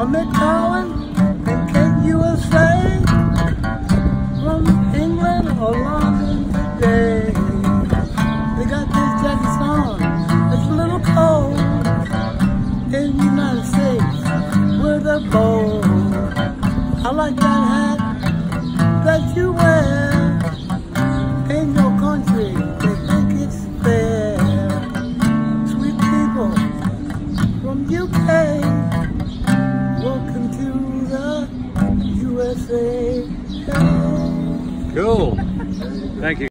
I'm Mick Cowan and Kate USA from England or London today. They got this jacket on. It's a little cold in the United States with a bow. I like that hat that you wear in your country. They think it's fair. Sweet people from UK. Cool. Thank you.